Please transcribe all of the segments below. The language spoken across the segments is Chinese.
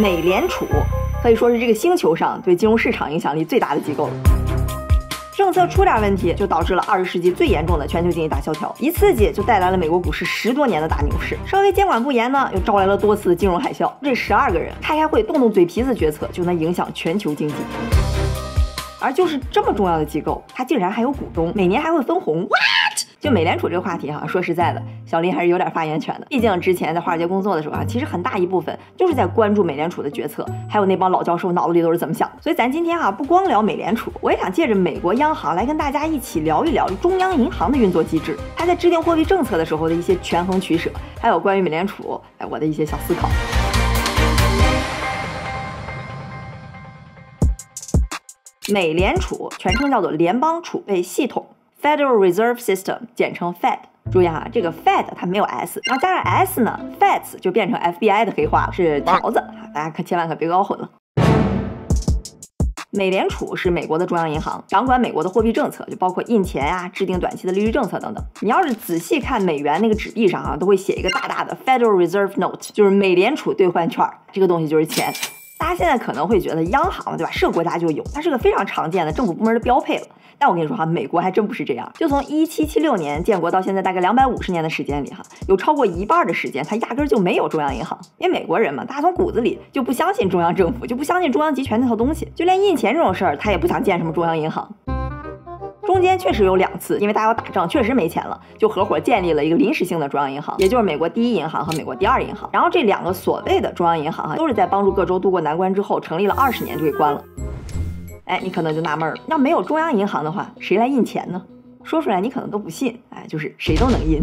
美联储可以说是这个星球上对金融市场影响力最大的机构了。政策出点问题，就导致了二十世纪最严重的全球经济大萧条，一刺激就带来了美国股市十多年的大牛市。稍微监管不严呢，又招来了多次金融海啸。这十二个人开开会，动动嘴皮子决策，就能影响全球经济。而就是这么重要的机构，它竟然还有股东，每年还会分红。就美联储这个话题哈，说实在的，小林还是有点发言权的。毕竟之前在华尔街工作的时候啊，其实很大一部分就是在关注美联储的决策，还有那帮老教授脑子里都是怎么想的。所以咱今天啊，不光聊美联储，我也想借着美国央行来跟大家一起聊一聊中央银行的运作机制，它在制定货币政策的时候的一些权衡取舍，还有关于美联储哎我的一些小思考。美联储全称叫做联邦储备系统。Federal Reserve System，简称 Fed。注意哈，这个 Fed 它没有 S，然后加上 S 呢，Feds 就变成 FBI 的黑话，是条子。大家可千万可别搞混了。美联储是美国的中央银行，掌管美国的货币政策，就包括印钱呀、制定短期的利率政策等等。你要是仔细看美元那个纸币上啊，都会写一个大大的 Federal Reserve Note，就是美联储兑换券，这个东西就是钱。大家现在可能会觉得央行对吧，是个国家就有，它是个非常常见的政府部门的标配了。但我跟你说哈，美国还真不是这样。就从一七七六年建国到现在，大概两百五十年的时间里哈，有超过一半的时间，它压根就没有中央银行。因为美国人嘛，大家从骨子里就不相信中央政府，就不相信中央集权那套东西。就连印钱这种事儿，他也不想建什么中央银行。中间确实有两次，因为大家要打仗，确实没钱了，就合伙建立了一个临时性的中央银行，也就是美国第一银行和美国第二银行。然后这两个所谓的中央银行哈，都是在帮助各州渡过难关之后，成立了二十年就给关了。哎，你可能就纳闷了，要没有中央银行的话，谁来印钱呢？说出来你可能都不信，哎，就是谁都能印。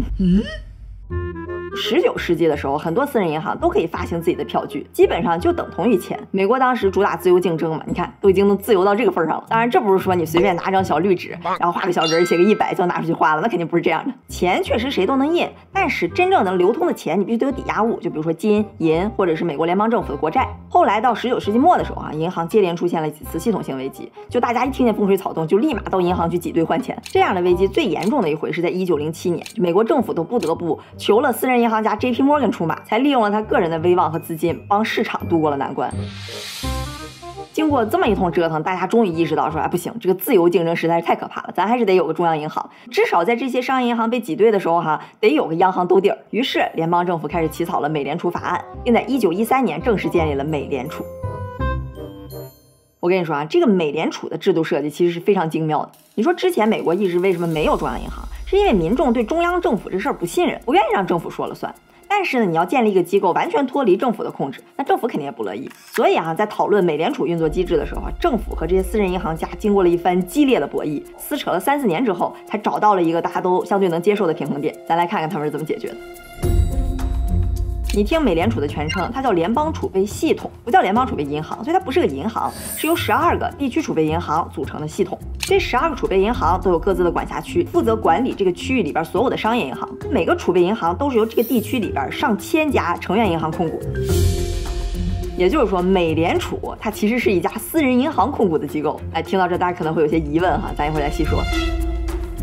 十九世纪的时候，很多私人银行都可以发行自己的票据，基本上就等同于钱。美国当时主打自由竞争嘛，你看都已经能自由到这个份上了。当然，这不是说你随便拿张小绿纸，然后画个小人写个一百就拿出去花了，那肯定不是这样的。钱确实谁都能印，但是真正能流通的钱，你必须得有抵押物，就比如说金银或者是美国联邦政府的国债。后来到十九世纪末的时候啊，银行接连出现了几次系统性危机，就大家一听见风吹草动，就立马到银行去挤兑换钱。这样的危机最严重的一回是在一九零七年，美国政府都不得不求了私人银行家 J P Morgan。出马，才利用了他个人的威望和资金，帮市场渡过了难关。经过这么一通折腾，大家终于意识到说，哎，不行，这个自由竞争实在是太可怕了，咱还是得有个中央银行，至少在这些商业银行被挤兑的时候，哈，得有个央行兜底儿。于是，联邦政府开始起草了美联储法案，并在一九一三年正式建立了美联储。我跟你说啊，这个美联储的制度设计其实是非常精妙的。你说之前美国一直为什么没有中央银行？是因为民众对中央政府这事儿不信任，不愿意让政府说了算。但是呢，你要建立一个机构，完全脱离政府的控制，那政府肯定也不乐意。所以啊，在讨论美联储运作机制的时候啊，政府和这些私人银行家经过了一番激烈的博弈，撕扯了三四年之后，才找到了一个大家都相对能接受的平衡点。咱来看看他们是怎么解决的。你听美联储的全称，它叫联邦储备系统，不叫联邦储备银行，所以它不是个银行，是由十二个地区储备银行组成的系统。这十二个储备银行都有各自的管辖区，负责管理这个区域里边所有的商业银行。每个储备银行都是由这个地区里边上千家成员银行控股。也就是说，美联储它其实是一家私人银行控股的机构。哎，听到这大家可能会有些疑问哈，咱一会儿再细说。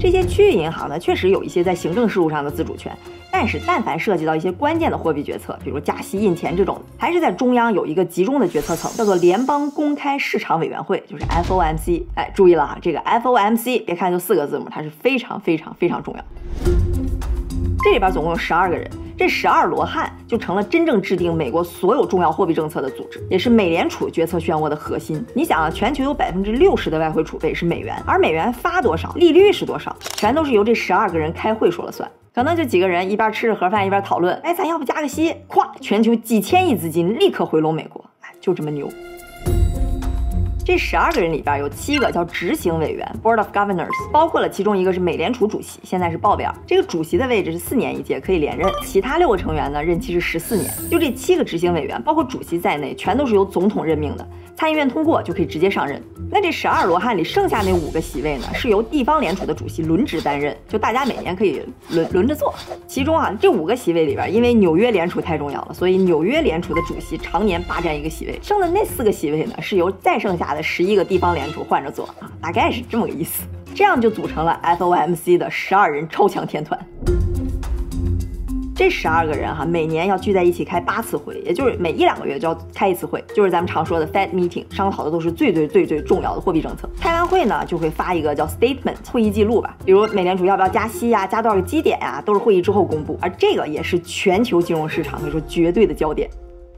这些区域银行呢，确实有一些在行政事务上的自主权。但是，但凡涉及到一些关键的货币决策，比如加息、印钱这种，还是在中央有一个集中的决策层，叫做联邦公开市场委员会，就是 FOMC。哎，注意了啊，这个 FOMC，别看就四个字母，它是非常非常非常重要。这里边总共有十二个人，这十二罗汉就成了真正制定美国所有重要货币政策的组织，也是美联储决策漩涡的核心。你想啊，全球有百分之六十的外汇储备是美元，而美元发多少，利率是多少，全都是由这十二个人开会说了算。可能就几个人一边吃着盒饭一边讨论，哎，咱要不加个息？咵，全球几千亿资金立刻回笼美国，哎，就这么牛。这十二个人里边有七个叫执行委员 （Board of Governors），包括了其中一个是美联储主席，现在是鲍威尔。这个主席的位置是四年一届，可以连任。其他六个成员呢，任期是十四年。就这七个执行委员，包括主席在内，全都是由总统任命的。参议院通过就可以直接上任。那这十二罗汉里剩下那五个席位呢，是由地方联储的主席轮值担任，就大家每年可以轮轮着坐。其中啊，这五个席位里边，因为纽约联储太重要了，所以纽约联储的主席常年霸占一个席位。剩的那四个席位呢，是由再剩下的十一个地方联储换着做啊，大概是这么个意思。这样就组成了 FOMC 的十二人超强天团。这十二个人哈，每年要聚在一起开八次会，也就是每一两个月就要开一次会，就是咱们常说的 Fed meeting，商讨的都是最最最最重要的货币政策。开完会呢，就会发一个叫 statement 会议记录吧，比如美联储要不要加息呀，加多少个基点呀，都是会议之后公布。而这个也是全球金融市场可以说绝对的焦点。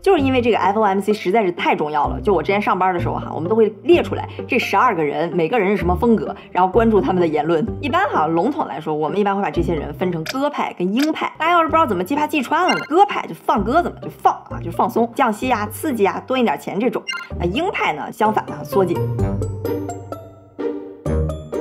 就是因为这个 FOMC 实在是太重要了，就我之前上班的时候哈，我们都会列出来这十二个人每个人是什么风格，然后关注他们的言论。一般哈，笼统来说，我们一般会把这些人分成鸽派跟鹰派。大家要是不知道怎么记怕记穿了呢，鸽派就放鸽子嘛，就放啊，就放松，降息啊，刺激啊，多印点钱这种。那鹰派呢，相反呢缩紧。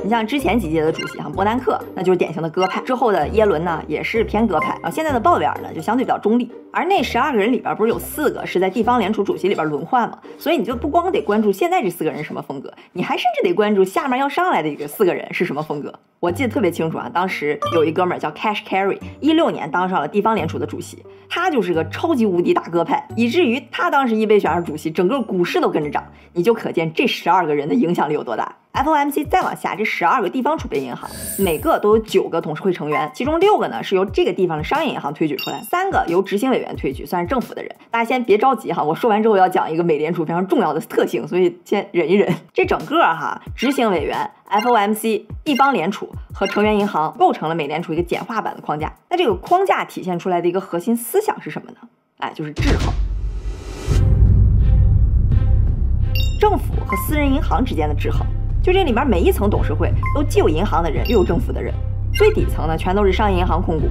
你像之前几届的主席哈，伯南克那就是典型的鸽派，之后的耶伦呢也是偏鸽派，然后现在的鲍威尔呢就相对比较中立。而那十二个人里边不是有四个是在地方联储主席里边轮换吗？所以你就不光得关注现在这四个人什么风格，你还甚至得关注下面要上来的一个四个人是什么风格。我记得特别清楚啊，当时有一哥们儿叫 Cash Carry，一六年当上了地方联储的主席，他就是个超级无敌大鸽派，以至于他当时一被选上主席，整个股市都跟着涨，你就可见这十二个人的影响力有多大。FOMC 再往下，这十二个地方储备银行，每个都有九个董事会成员，其中六个呢是由这个地方的商业银行推举出来，三个由执行委员推举，算是政府的人。大家先别着急哈，我说完之后要讲一个美联储非常重要的特性，所以先忍一忍。这整个哈，执行委员、FOMC、地方联储和成员银行构成了美联储一个简化版的框架。那这个框架体现出来的一个核心思想是什么呢？哎，就是制衡。政府和私人银行之间的制衡。就这里面每一层董事会都既有银行的人，又有政府的人，最底层呢全都是商业银行控股，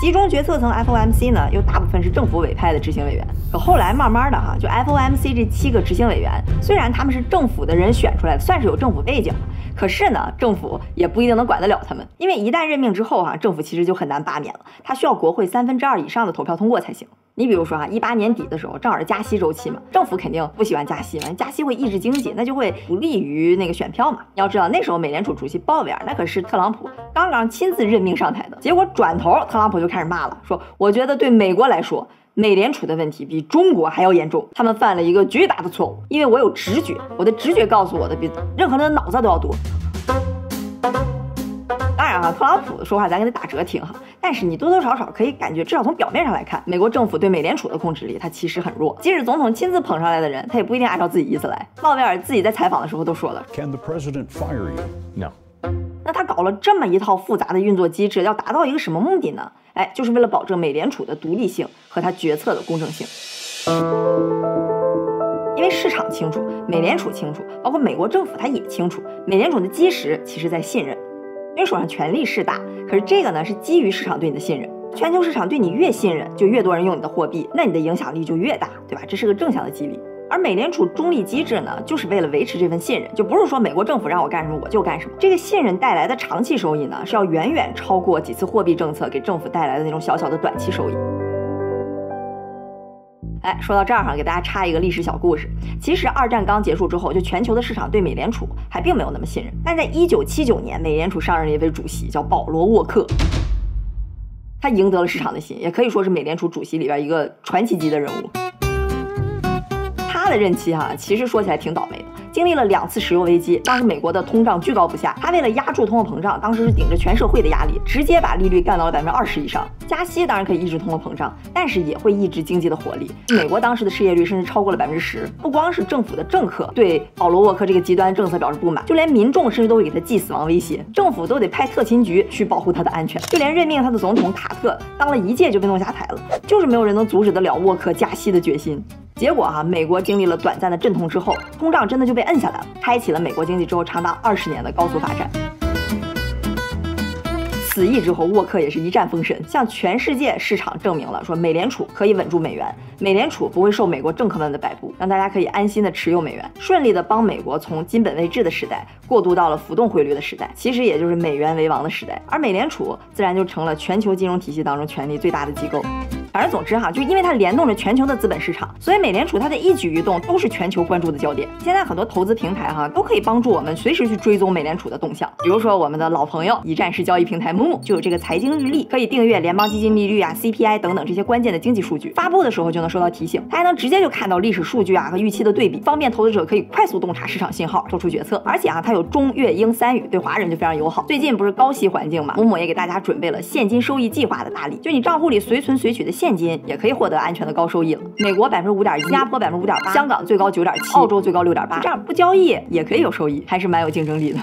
集中决策层 FOMC 呢又大部分是政府委派的执行委员。可后来慢慢的哈，就 FOMC 这七个执行委员，虽然他们是政府的人选出来的，算是有政府背景，可是呢，政府也不一定能管得了他们，因为一旦任命之后哈，政府其实就很难罢免了，他需要国会三分之二以上的投票通过才行。你比如说啊，一八年底的时候，正好是加息周期嘛，政府肯定不喜欢加息嘛，加息会抑制经济，那就会不利于那个选票嘛。要知道那时候美联储主席鲍威尔那可是特朗普刚刚亲自任命上台的，结果转头特朗普就开始骂了，说我觉得对美国来说，美联储的问题比中国还要严重，他们犯了一个巨大的错误，因为我有直觉，我的直觉告诉我的比任何人的脑子都要多。当然啊，特朗普说话咱给他打折听哈。但是你多多少少可以感觉，至少从表面上来看，美国政府对美联储的控制力它其实很弱。即使总统亲自捧上来的人，他也不一定按照自己意思来。鲍威尔自己在采访的时候都说了：“Can the president fire you? No。”那他搞了这么一套复杂的运作机制，要达到一个什么目的呢？哎，就是为了保证美联储的独立性和他决策的公正性。因为市场清楚，美联储清楚，包括美国政府他也清楚，美联储的基石其实在信任。因为手上权力是大，可是这个呢是基于市场对你的信任。全球市场对你越信任，就越多人用你的货币，那你的影响力就越大，对吧？这是个正向的激励。而美联储中立机制呢，就是为了维持这份信任，就不是说美国政府让我干什么我就干什么。这个信任带来的长期收益呢，是要远远超过几次货币政策给政府带来的那种小小的短期收益。哎，说到这儿哈，给大家插一个历史小故事。其实二战刚结束之后，就全球的市场对美联储还并没有那么信任。但在一九七九年，美联储上任了一位主席，叫保罗沃克，他赢得了市场的心，也可以说是美联储主席里边一个传奇级的人物。他的任期哈，其实说起来挺倒霉的。经历了两次石油危机，当时美国的通胀居高不下，他为了压住通货膨胀，当时是顶着全社会的压力，直接把利率干到了百分之二十以上。加息当然可以抑制通货膨胀，但是也会抑制经济的活力。美国当时的失业率甚至超过了百分之十。不光是政府的政客对保罗沃克这个极端政策表示不满，就连民众甚至都会给他寄死亡威胁，政府都得派特勤局去保护他的安全。就连任命他的总统卡特当了一届就被弄下台了，就是没有人能阻止得了沃克加息的决心。结果哈，美国经历了短暂的阵痛之后，通胀真的就被摁下来了，开启了美国经济之后长达二十年的高速发展。此役之后，沃克也是一战封神，向全世界市场证明了说美联储可以稳住美元，美联储不会受美国政客们的摆布，让大家可以安心的持有美元，顺利的帮美国从金本位制的时代过渡到了浮动汇率的时代，其实也就是美元为王的时代，而美联储自然就成了全球金融体系当中权力最大的机构。反正总之哈，就因为它联动着全球的资本市场，所以美联储它的一举一动都是全球关注的焦点。现在很多投资平台哈都可以帮助我们随时去追踪美联储的动向。比如说我们的老朋友一站式交易平台 Momo 就有这个财经日历，可以订阅联邦基金利率啊、CPI 等等这些关键的经济数据，发布的时候就能收到提醒。它还能直接就看到历史数据啊和预期的对比，方便投资者可以快速洞察市场信号，做出决策。而且啊，它有中粤英三语，对华人就非常友好。最近不是高息环境嘛，某某也给大家准备了现金收益计划的大礼，就你账户里随存随取的现金也可以获得安全的高收益了。美国百分之五点一，新加坡百分之五点八，香港最高九点七，澳洲最高六点八，这样。不交易也可以有收益，还是蛮有竞争力的。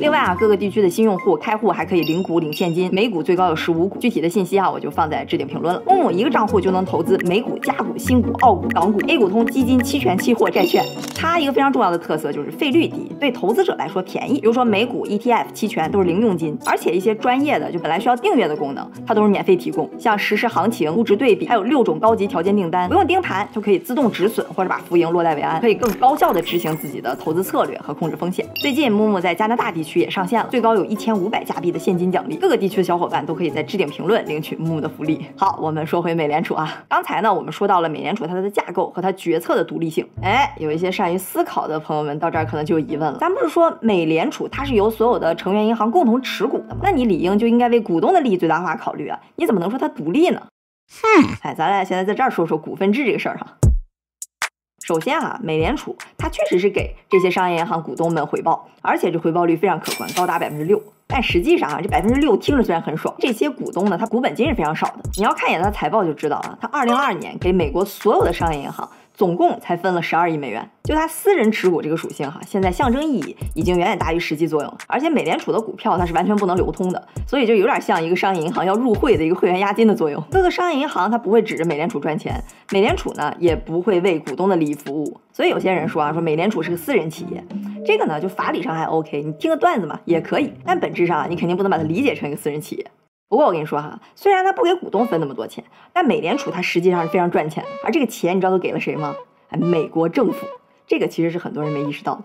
另外啊，各个地区的新用户开户还可以领股领现金，每股最高有十五股。具体的信息啊，我就放在置顶评论了。木木一个账户就能投资美股、加股、新股、澳股、港股、A 股通、基金、期权、期货、债券。它一个非常重要的特色就是费率低，对投资者来说便宜。比如说美股、ETF、期权都是零佣金，而且一些专业的就本来需要订阅的功能，它都是免费提供。像实时行情、估值对比，还有六种高级条件订单，不用盯盘就可以自动止损或者把浮盈落袋为安，可以更高效的执行自己的投资策略和控制风险。最近木木在加拿大地区也上线了，最高。有一千五百加币的现金奖励，各个地区的小伙伴都可以在置顶评论领取木木的福利。好，我们说回美联储啊，刚才呢我们说到了美联储它的架构和它决策的独立性。哎，有一些善于思考的朋友们到这儿可能就有疑问了，咱不是说美联储它是由所有的成员银行共同持股的吗？那你理应就应该为股东的利益最大化考虑啊，你怎么能说它独立呢？哼，哎，咱俩现在在这儿说说股份制这个事儿哈。首先啊，美联储它确实是给这些商业银行股东们回报，而且这回报率非常可观，高达百分之六。但实际上啊，这百分之六听着虽然很爽，这些股东呢，他股本金是非常少的。你要看一眼他的财报就知道了，他二零二二年给美国所有的商业银行。总共才分了十二亿美元，就它私人持股这个属性哈，现在象征意义已经远远大于实际作用了。而且美联储的股票它是完全不能流通的，所以就有点像一个商业银行要入会的一个会员押金的作用。各个商业银行它不会指着美联储赚钱，美联储呢也不会为股东的利益服务。所以有些人说啊，说美联储是个私人企业，这个呢就法理上还 OK，你听个段子嘛也可以，但本质上啊你肯定不能把它理解成一个私人企业。不过我跟你说哈，虽然他不给股东分那么多钱，但美联储它实际上是非常赚钱的。而这个钱你知道都给了谁吗？哎，美国政府，这个其实是很多人没意识到的。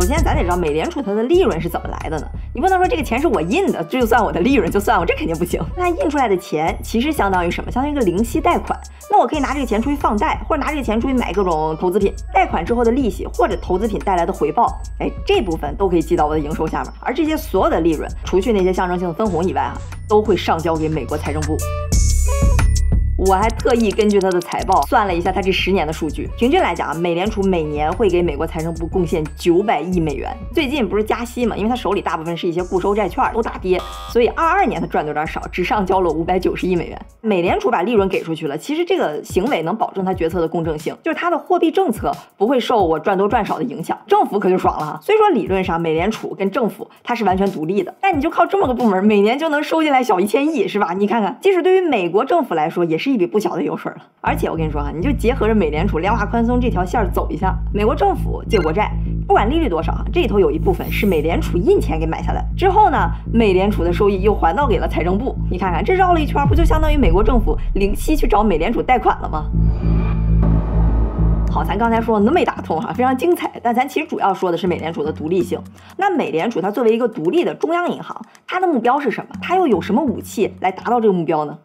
首先，咱得知道美联储它的利润是怎么来的呢？你不能说这个钱是我印的，这就算我的利润就算我，这肯定不行。那印出来的钱其实相当于什么？相当于一个零息贷款。那我可以拿这个钱出去放贷，或者拿这个钱出去买各种投资品。贷款之后的利息或者投资品带来的回报，哎，这部分都可以记到我的营收下面。而这些所有的利润，除去那些象征性的分红以外啊，都会上交给美国财政部。我还特意根据他的财报算了一下，他这十年的数据，平均来讲啊，美联储每年会给美国财政部贡献九百亿美元。最近不是加息嘛，因为他手里大部分是一些固收债券，都大跌，所以二二年他赚的有点少，只上交了五百九十亿美元。美联储把利润给出去了，其实这个行为能保证他决策的公正性，就是他的货币政策不会受我赚多赚少的影响，政府可就爽了哈。所以说理论上美联储跟政府它是完全独立的，但你就靠这么个部门，每年就能收进来小一千亿，是吧？你看看，即使对于美国政府来说，也是是。一笔不小的油水了，而且我跟你说哈，你就结合着美联储量化宽松这条线走一下，美国政府借国债，不管利率多少哈，这里头有一部分是美联储印钱给买下来，之后呢，美联储的收益又还到给了财政部，你看看这绕了一圈，不就相当于美国政府零息去找美联储贷款了吗？好，咱刚才说了那么一大通哈，非常精彩，但咱其实主要说的是美联储的独立性。那美联储它作为一个独立的中央银行，它的目标是什么？它又有什么武器来达到这个目标呢？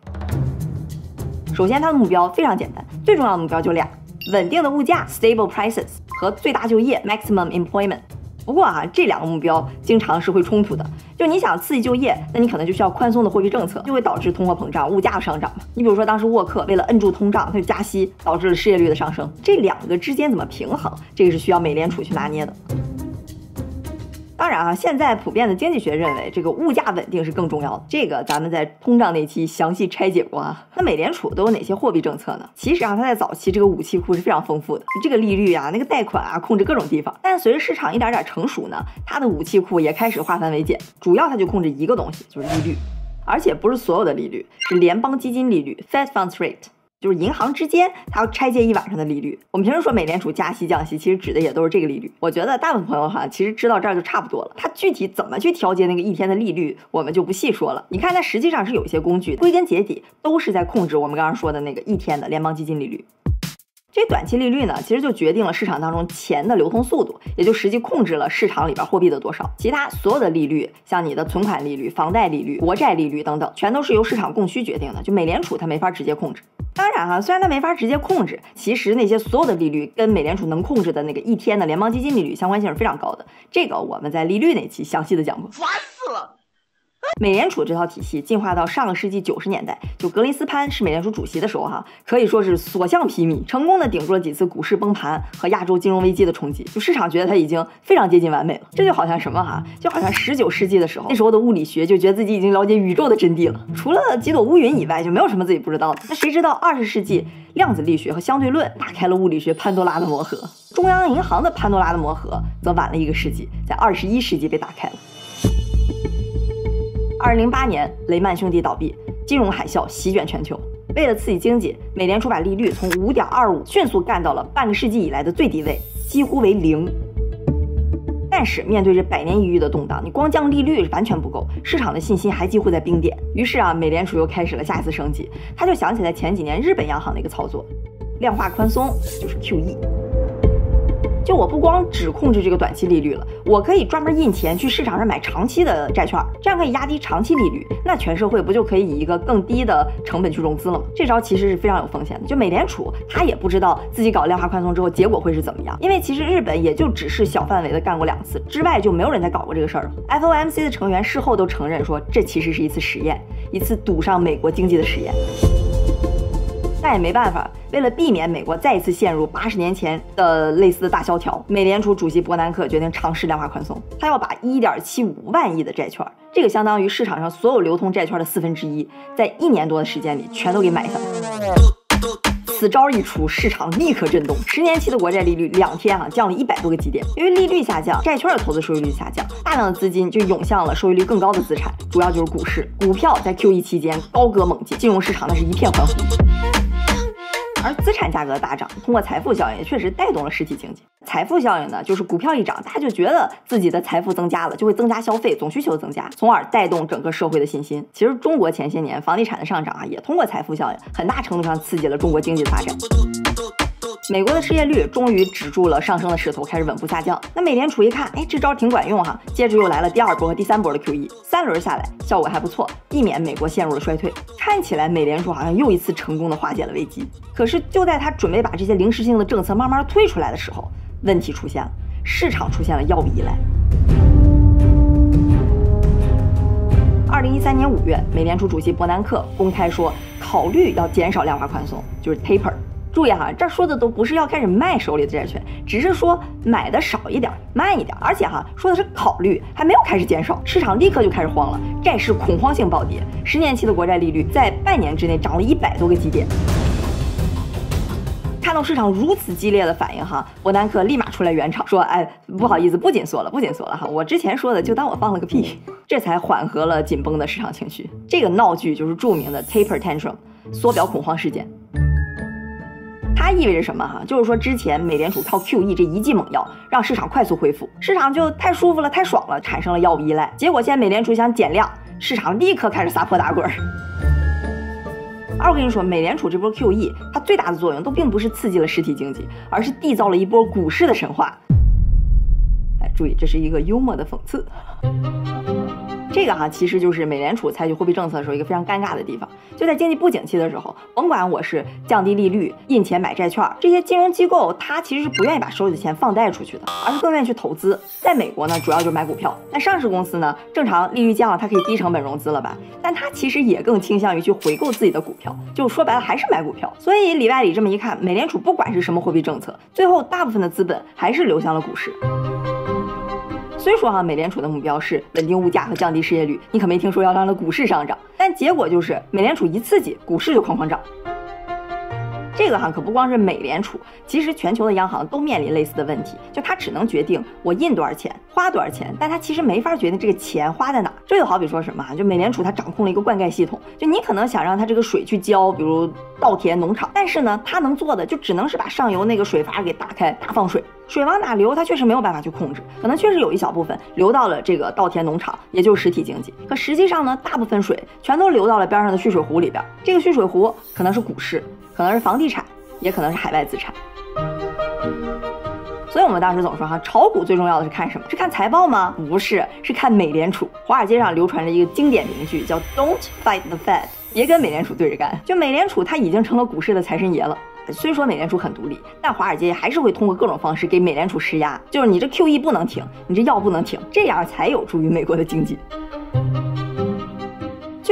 首先，它的目标非常简单，最重要的目标就俩：稳定的物价 （stable prices） 和最大就业 （maximum employment）。不过啊，这两个目标经常是会冲突的。就你想刺激就业，那你可能就需要宽松的货币政策，就会导致通货膨胀、物价上涨嘛。你比如说，当时沃克为了摁住通胀，他就加息，导致了失业率的上升。这两个之间怎么平衡？这个是需要美联储去拿捏的。当然啊，现在普遍的经济学认为，这个物价稳定是更重要的。这个咱们在通胀那期详细拆解过啊。那美联储都有哪些货币政策呢？其实啊，它在早期这个武器库是非常丰富的，这个利率啊，那个贷款啊，控制各种地方。但随着市场一点点成熟呢，它的武器库也开始化繁为简，主要它就控制一个东西，就是利率，而且不是所有的利率，是联邦基金利率 （Fed Funds Rate）。就是银行之间，它要拆借一晚上的利率。我们平时说美联储加息降息，其实指的也都是这个利率。我觉得大部分朋友哈，其实知道这儿就差不多了。它具体怎么去调节那个一天的利率，我们就不细说了。你看，它实际上是有一些工具，归根结底都是在控制我们刚刚说的那个一天的联邦基金利率。这短期利率呢，其实就决定了市场当中钱的流通速度，也就实际控制了市场里边货币的多少。其他所有的利率，像你的存款利率、房贷利率、国债利率等等，全都是由市场供需决定的。就美联储它没法直接控制。当然哈，虽然它没法直接控制，其实那些所有的利率跟美联储能控制的那个一天的联邦基金利率相关性是非常高的。这个我们在利率那期详细的讲过。烦死了！美联储这套体系进化到上个世纪九十年代，就格林斯潘是美联储主席的时候，哈，可以说是所向披靡，成功的顶住了几次股市崩盘和亚洲金融危机的冲击。就市场觉得它已经非常接近完美了。这就好像什么哈，就好像十九世纪的时候，那时候的物理学就觉得自己已经了解宇宙的真谛了，除了几朵乌云以外，就没有什么自己不知道的。那谁知道二十世纪量子力学和相对论打开了物理学潘多拉的魔盒，中央银行的潘多拉的魔盒则晚了一个世纪，在二十一世纪被打开了。二零零八年，雷曼兄弟倒闭，金融海啸席卷全球。为了刺激经济，美联储把利率从五点二五迅速干到了半个世纪以来的最低位，几乎为零。但是面对这百年一遇的动荡，你光降利率完全不够，市场的信心还几乎在冰点。于是啊，美联储又开始了下一次升级，他就想起来前几年日本央行的一个操作，量化宽松，就是 QE。就我不光只控制这个短期利率了，我可以专门印钱去市场上买长期的债券，这样可以压低长期利率，那全社会不就可以以一个更低的成本去融资了吗？这招其实是非常有风险的。就美联储他也不知道自己搞量化宽松之后结果会是怎么样，因为其实日本也就只是小范围的干过两次，之外就没有人再搞过这个事儿了。FOMC 的成员事后都承认说，这其实是一次实验，一次赌上美国经济的实验。但也没办法，为了避免美国再一次陷入八十年前的类似的大萧条，美联储主席伯南克决定尝试量化宽松。他要把一点七五万亿的债券，这个相当于市场上所有流通债券的四分之一，在一年多的时间里全都给买下来。此招一出，市场立刻震动。十年期的国债利率两天啊降了一百多个基点。因为利率下降，债券的投资收益率下降，大量的资金就涌向了收益率更高的资产，主要就是股市。股票在 QE 期间高歌猛进，金融市场那是一片欢呼。而资产价格的大涨，通过财富效应确实带动了实体经济。财富效应呢，就是股票一涨，大家就觉得自己的财富增加了，就会增加消费，总需求增加，从而带动整个社会的信心。其实中国前些年房地产的上涨啊，也通过财富效应，很大程度上刺激了中国经济的发展。美国的失业率终于止住了上升的势头，开始稳步下降。那美联储一看，哎，这招挺管用哈，接着又来了第二波和第三波的 QE，三轮下来效果还不错，避免美国陷入了衰退。看起来美联储好像又一次成功的化解了危机。可是就在他准备把这些临时性的政策慢慢推出来的时候，问题出现了，市场出现了药物依赖。二零一三年五月，美联储主席伯南克公开说，考虑要减少量化宽松，就是 taper。注意哈，这说的都不是要开始卖手里的债券，只是说买的少一点，慢一点。而且哈，说的是考虑，还没有开始减少，市场立刻就开始慌了，债市恐慌性暴跌，十年期的国债利率在半年之内涨了一百多个基点。看到市场如此激烈的反应哈，伯南克立马出来圆场，说：“哎，不好意思，不紧缩了，不紧缩了哈，我之前说的就当我放了个屁。”这才缓和了紧绷的市场情绪。这个闹剧就是著名的 taper tantrum，缩表恐慌事件。它意味着什么哈？就是说之前美联储靠 QE 这一剂猛药，让市场快速恢复，市场就太舒服了，太爽了，产生了药物依赖。结果现在美联储想减量，市场立刻开始撒泼打滚。而我跟你说，美联储这波 QE，它最大的作用都并不是刺激了实体经济，而是缔造了一波股市的神话。哎，注意，这是一个幽默的讽刺。这个哈，其实就是美联储采取货币政策的时候一个非常尴尬的地方。就在经济不景气的时候，甭管我是降低利率、印钱买债券，这些金融机构它其实是不愿意把手里的钱放贷出去的，而是更愿意去投资。在美国呢，主要就是买股票。那上市公司呢，正常利率降了，它可以低成本融资了吧？但它其实也更倾向于去回购自己的股票，就说白了还是买股票。所以里外里这么一看，美联储不管是什么货币政策，最后大部分的资本还是流向了股市。虽说哈，美联储的目标是稳定物价和降低失业率，你可没听说要让它股市上涨，但结果就是美联储一刺激，股市就哐哐涨。这个哈可不光是美联储，其实全球的央行都面临类似的问题，就它只能决定我印多少钱，花多少钱，但它其实没法决定这个钱花在哪。这就好比说什么哈，就美联储它掌控了一个灌溉系统，就你可能想让它这个水去浇，比如稻田、农场，但是呢，它能做的就只能是把上游那个水阀给打开，大放水，水往哪流，它确实没有办法去控制，可能确实有一小部分流到了这个稻田、农场，也就是实体经济，可实际上呢，大部分水全都流到了边上的蓄水湖里边，这个蓄水湖可能是股市。可能是房地产，也可能是海外资产。所以我们当时总说哈，炒股最重要的是看什么？是看财报吗？不是，是看美联储。华尔街上流传着一个经典名句，叫 “Don't fight the Fed”，别跟美联储对着干。就美联储它已经成了股市的财神爷了。虽说美联储很独立，但华尔街还是会通过各种方式给美联储施压，就是你这 QE 不能停，你这药不能停，这样才有助于美国的经济。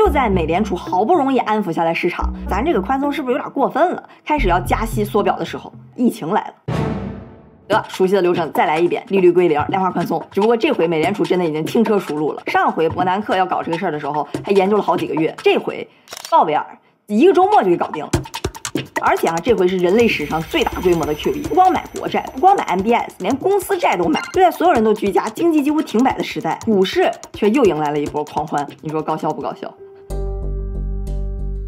就在美联储好不容易安抚下来市场，咱这个宽松是不是有点过分了？开始要加息缩表的时候，疫情来了。得，熟悉的流程再来一遍，利率归零，量化宽松。只不过这回美联储真的已经轻车熟路了。上回伯南克要搞这个事儿的时候，还研究了好几个月，这回鲍威尔一个周末就给搞定了。而且啊，这回是人类史上最大规模的 QE，不光买国债，不光买 MBS，连公司债都买。就在所有人都居家、经济几乎停摆的时代，股市却又迎来了一波狂欢。你说高效不高效？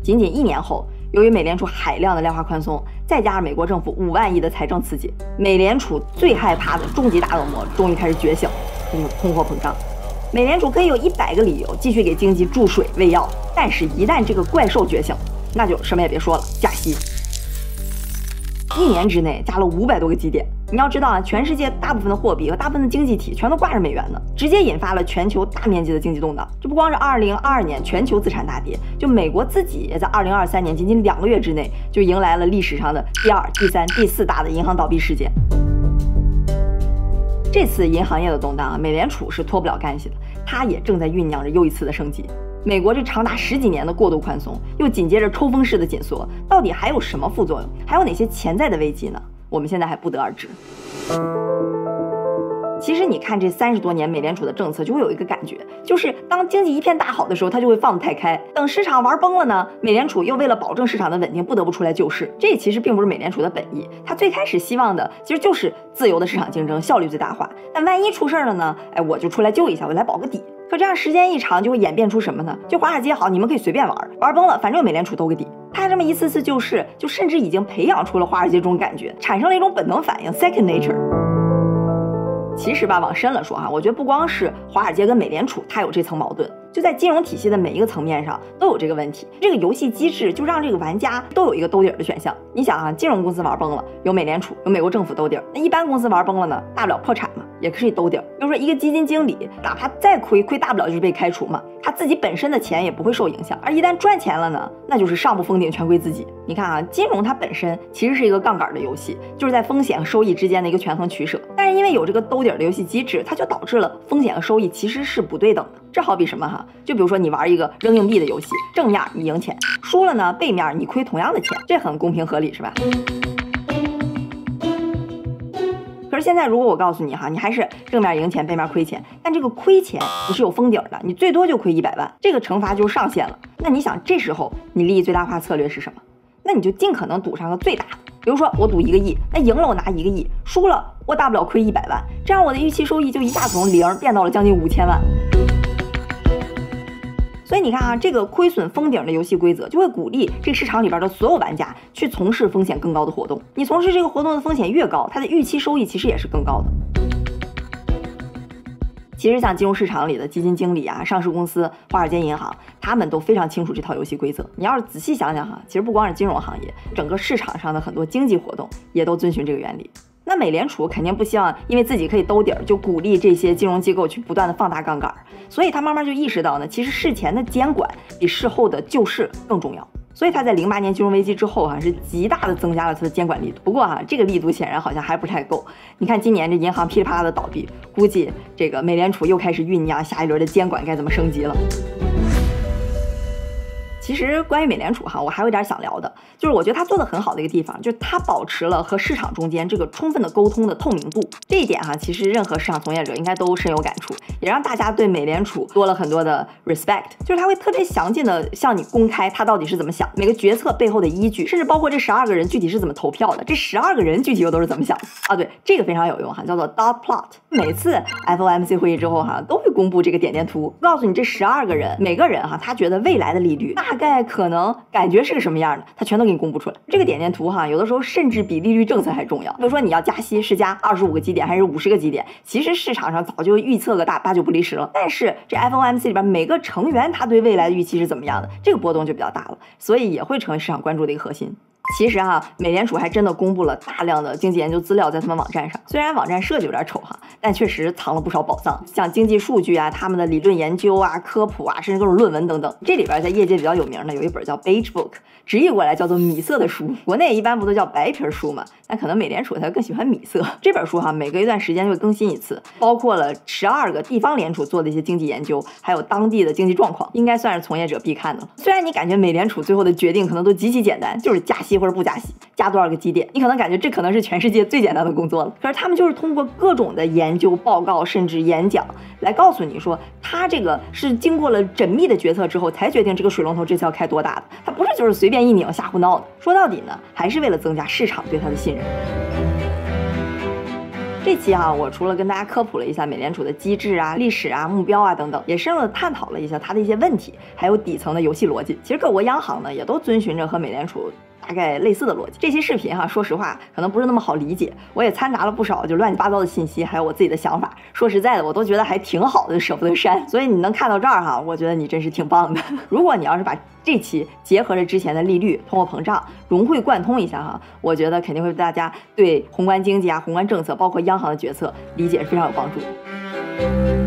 仅仅一年后，由于美联储海量的量化宽松，再加上美国政府五万亿的财政刺激，美联储最害怕的终极大恶魔终于开始觉醒，就是通货膨胀。美联储可以有一百个理由继续给经济注水喂药，但是，一旦这个怪兽觉醒，那就什么也别说了，加息。一年之内加了五百多个基点。你要知道啊，全世界大部分的货币和大部分的经济体全都挂着美元呢，直接引发了全球大面积的经济动荡。这不光是2022年全球资产大跌，就美国自己也在2023年仅仅两个月之内就迎来了历史上的第二、第三、第四大的银行倒闭事件。这次银行业的动荡啊，美联储是脱不了干系的，它也正在酝酿着又一次的升级。美国这长达十几年的过度宽松，又紧接着抽风式的紧缩，到底还有什么副作用？还有哪些潜在的危机呢？我们现在还不得而知。其实你看这三十多年美联储的政策，就会有一个感觉，就是当经济一片大好的时候，它就会放得太开；等市场玩崩了呢，美联储又为了保证市场的稳定，不得不出来救市。这其实并不是美联储的本意，它最开始希望的其实就是自由的市场竞争，效率最大化。但万一出事儿了呢？哎，我就出来救一下，我来保个底。可这样时间一长，就会演变出什么呢？就华尔街好，你们可以随便玩，玩崩了，反正美联储兜个底。他这么一次次救市，就甚至已经培养出了华尔街这种感觉，产生了一种本能反应，second nature。其实吧，往深了说哈，我觉得不光是华尔街跟美联储，它有这层矛盾。就在金融体系的每一个层面上都有这个问题，这个游戏机制就让这个玩家都有一个兜底儿的选项。你想啊，金融公司玩崩了，有美联储，有美国政府兜底儿；那一般公司玩崩了呢，大不了破产，也可以兜底儿。比如说一个基金经理，哪怕再亏，亏大不了就是被开除嘛，他自己本身的钱也不会受影响。而一旦赚钱了呢，那就是上不封顶，全归自己。你看啊，金融它本身其实是一个杠杆的游戏，就是在风险和收益之间的一个权衡取舍。但是因为有这个兜底儿的游戏机制，它就导致了风险和收益其实是不对等的。这好比什么哈？就比如说你玩一个扔硬币的游戏，正面你赢钱，输了呢，背面你亏同样的钱，这很公平合理是吧？可是现在如果我告诉你哈，你还是正面赢钱，背面亏钱，但这个亏钱你是有封顶的，你最多就亏一百万，这个惩罚就是上限了。那你想这时候你利益最大化策略是什么？那你就尽可能赌上个最大的，比如说我赌一个亿，那赢了我拿一个亿，输了我大不了亏一百万，这样我的预期收益就一下子从零变到了将近五千万。所以你看啊，这个亏损封顶的游戏规则就会鼓励这个市场里边的所有玩家去从事风险更高的活动。你从事这个活动的风险越高，它的预期收益其实也是更高的。其实像金融市场里的基金经理啊、上市公司、华尔街银行，他们都非常清楚这套游戏规则。你要是仔细想想哈，其实不光是金融行业，整个市场上的很多经济活动也都遵循这个原理。那美联储肯定不希望因为自己可以兜底儿，就鼓励这些金融机构去不断的放大杠杆儿，所以他慢慢就意识到呢，其实事前的监管比事后的救市更重要。所以他在零八年金融危机之后哈，是极大的增加了他的监管力度。不过哈，这个力度显然好像还不太够。你看今年这银行噼里啪啦的倒闭，估计这个美联储又开始酝酿下一轮的监管该怎么升级了。其实关于美联储哈，我还有一点想聊的，就是我觉得它做的很好的一个地方，就是它保持了和市场中间这个充分的沟通的透明度。这一点哈，其实任何市场从业者应该都深有感触，也让大家对美联储多了很多的 respect。就是他会特别详尽的向你公开他到底是怎么想，每个决策背后的依据，甚至包括这十二个人具体是怎么投票的，这十二个人具体又都是怎么想啊？对，这个非常有用哈，叫做 dot plot。每次 FOMC 会议之后哈，都会公布这个点点图，告诉你这十二个人每个人哈，他觉得未来的利率大大概可能感觉是个什么样的，他全都给你公布出来。这个点点图哈，有的时候甚至比利率政策还重要。比如说你要加息是加二十五个基点还是五十个基点，其实市场上早就预测个大八九不离十了。但是这 FOMC 里边每个成员他对未来的预期是怎么样的，这个波动就比较大了，所以也会成为市场关注的一个核心。其实哈，美联储还真的公布了大量的经济研究资料在他们网站上。虽然网站设计有点丑哈，但确实藏了不少宝藏，像经济数据啊、他们的理论研究啊、科普啊，甚至各种论文等等。这里边在业界比较有名的有一本叫 Beige Book，直译过来叫做米色的书。国内一般不都叫白皮书吗？但可能美联储它更喜欢米色。这本书哈，每隔一段时间就会更新一次，包括了十二个地方联储做的一些经济研究，还有当地的经济状况，应该算是从业者必看的。虽然你感觉美联储最后的决定可能都极其简单，就是加息或者不加息。加多少个基点？你可能感觉这可能是全世界最简单的工作了。可是他们就是通过各种的研究报告，甚至演讲，来告诉你说，他这个是经过了缜密的决策之后，才决定这个水龙头这次要开多大的。他不是就是随便一拧瞎胡闹的。说到底呢，还是为了增加市场对他的信任。这期哈，我除了跟大家科普了一下美联储的机制啊、历史啊、目标啊等等，也深入的探讨了一下它的一些问题，还有底层的游戏逻辑。其实各国央行呢，也都遵循着和美联储。大概类似的逻辑，这期视频哈，说实话可能不是那么好理解，我也掺杂了不少就乱七八糟的信息，还有我自己的想法。说实在的，我都觉得还挺好的，舍不得删。所以你能看到这儿哈，我觉得你真是挺棒的。如果你要是把这期结合着之前的利率、通货膨胀融会贯通一下哈，我觉得肯定会大家对宏观经济啊、宏观政策，包括央行的决策理解是非常有帮助。